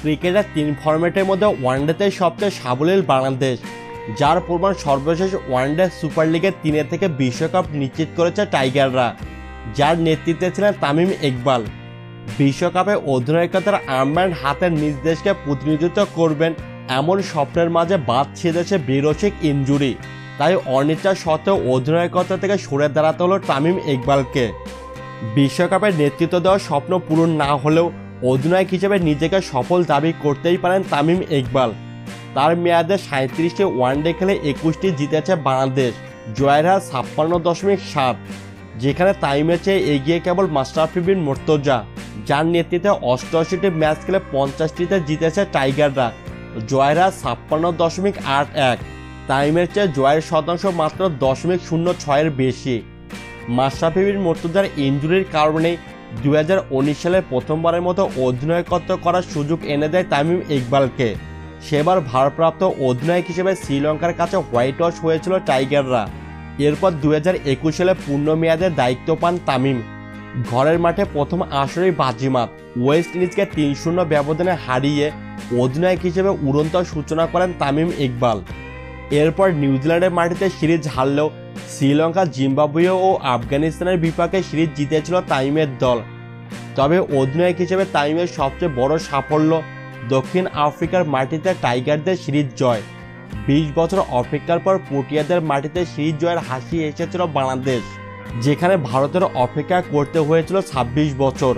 ক্রিকেটের তিন ফরম্যাটের মধ্যে ওয়ানডেতে সবচেয়ে সাবলীল বাংলাদেশ, যার প্রমাণ সর্বশেষ ওয়ানডে সুপার লিগের তিনে থেকে বিশ্বকাপ নিশ্চিত করেছে টাইগাররা, যার নেতৃত্বে ছিলেন তামিম ইকবাল। বিশ্বকাপে অধিনায়কতার আর্মব্যান্ড হাতের নিজ দেশকে প্রতিনিধিত্ব করবেন এমন স্বপ্নের মাঝে বাদ ছেদেছে বিরসিক ইঞ্জুরি তাই অনিচ্ছা সত্ত্বেও অধিনায়কতা থেকে সরে দাঁড়াতে হলো তামিম ইকবালকে। বিশ্বকাপের নেতৃত্ব দেওয়ার স্বপ্ন পূরণ না হলেও অধিনায়ক হিসেবে নিজেকে সফল দাবি করতেই পারেন তামিম ইকবাল। তার মেয়াদে সাঁত্রিশটি ওয়ানডে খেলে একুশটি জিতেছে বাংলাদেশ। জয়ের হার ছাপ্পান্ন দশমিক সাত, যেখানে তাইমের চেয়ে এগিয়ে কেবল মাস্টারফি বিন মোর্তজা। যার নেতৃত্বে অষ্টআশিটি ম্যাচ খেলে পঞ্চাশটিতে জিতেছে টাইগাররা। জয়ের হার ছাপ্পান্ন দশমিক আট এক টাইমের চেয়ে জয়ের শতাংশ মাত্র দশমিক শূন্য ছয়ের বেশি। মাশরাফি বিন মোর্তজার ইঞ্জুরির কারণে দু সালে প্রথমবারের মতো অধিনায়কত্ব করার সুযোগ এনে দেয় তামিম ইকবালকে। সেবার ভারপ্রাপ্ত অধিনায়ক হিসেবে শ্রীলঙ্কার কাছে হোয়াইট ওয়াশ হয়েছিল টাইগাররা। এরপর দু একুশ সালে পূর্ণ মেয়াদে দায়িত্ব পান তামিম। ঘরের মাঠে প্রথম আসরেই বাজিমাত। ওয়েস্ট ইন্ডিজকে তিন শূন্য ব্যবধানে হারিয়ে অধিনায়ক হিসেবে উড়ন্ত সূচনা করেন তামিম ইকবাল। এরপর নিউজিল্যান্ডের মাটিতে সিরিজ হারলেও শ্রীলঙ্কা জিম্বাবুয়ে ও আফগানিস্তানের বিপক্ষে সিরিজ জিতেছিল তামিমের দল। তবে অধিনায়ক হিসেবে তামিমের সবচেয়ে বড় সাফল্য দক্ষিণ আফ্রিকার মাটিতে টাইগারদের সিরিজ জয়। বিশ বছর অপেক্ষার পর পটিয়াদের মাটিতে সিরিজ জয়ের হাসি এসেছিল বাংলাদেশ, যেখানে ভারতের অপেক্ষা করতে হয়েছিল ছাব্বিশ বছর।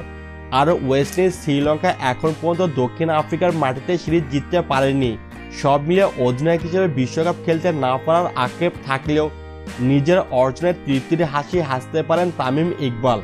আর ওয়েস্ট ইন্ডিজ শ্রীলঙ্কা এখন পর্যন্ত দক্ষিণ আফ্রিকার মাটিতে সিরিজ জিততে পারেনি। সব মিলে অধিনায়ক হিসেবে বিশ্বকাপ খেলতে না পারার আক্ষেপ থাকলেও নিজের অর্জনের তৃপ্তির হাসি হাসতে পারেন তামিম ইকবাল।